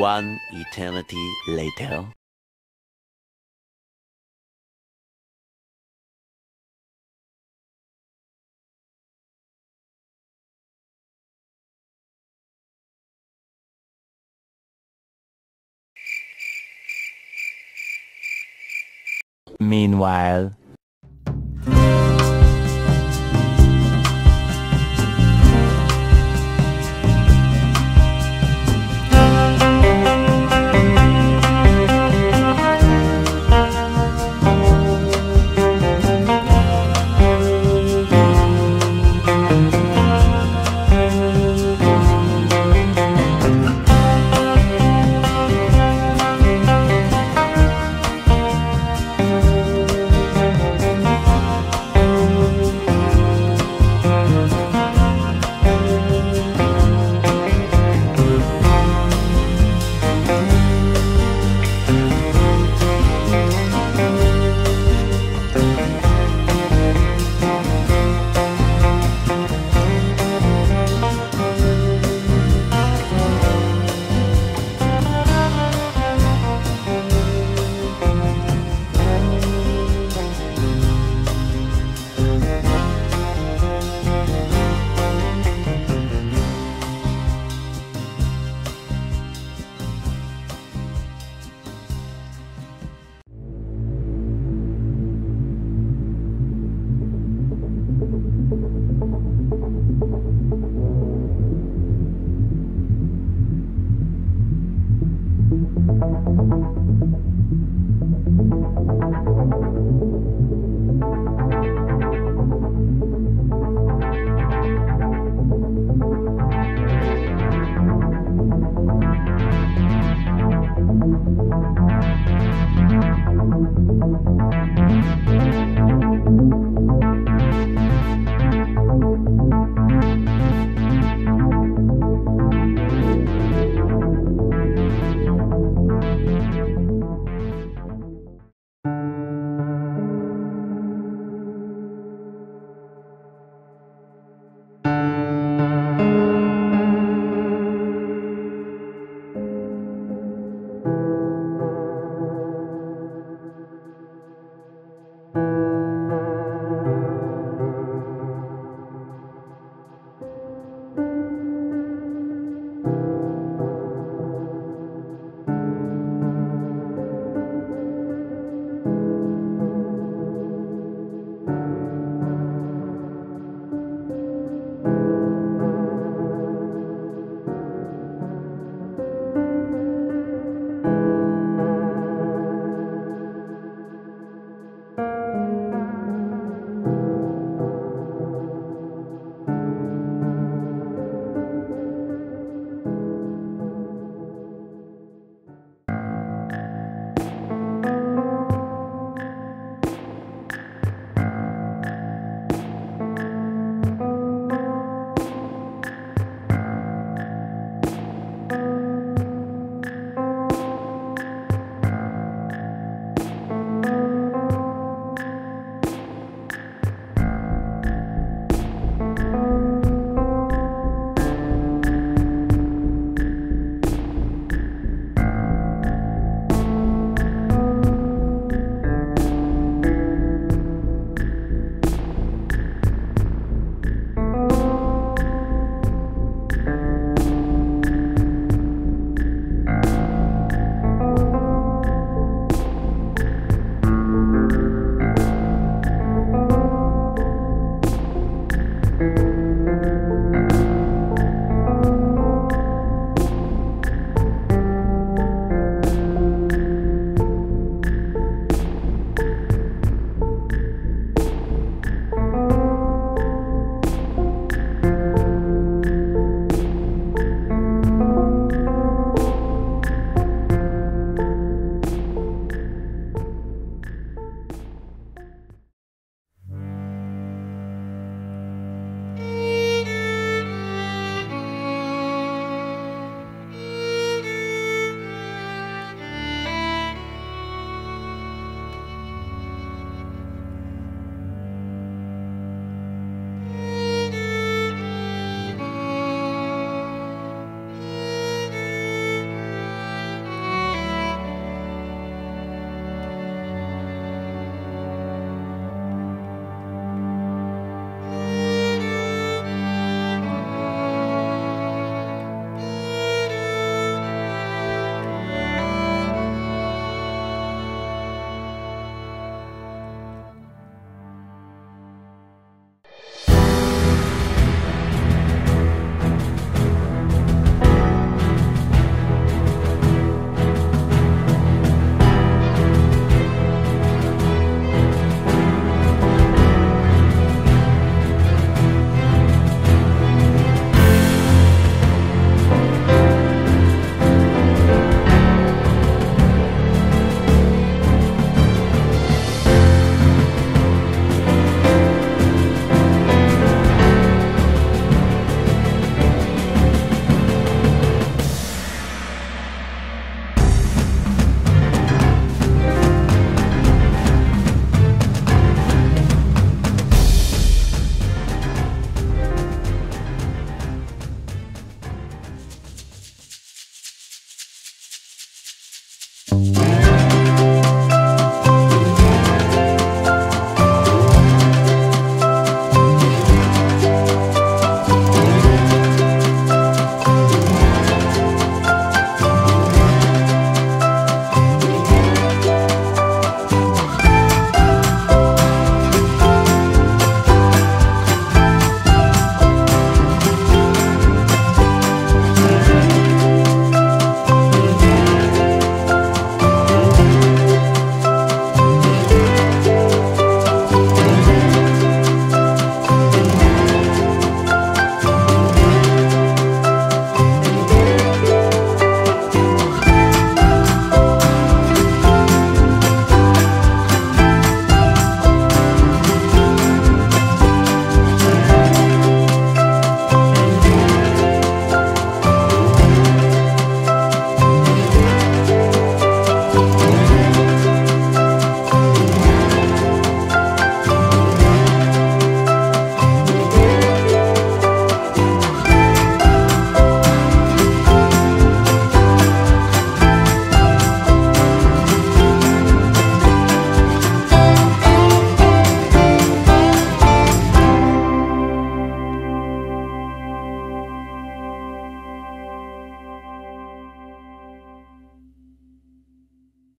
One eternity later. Meanwhile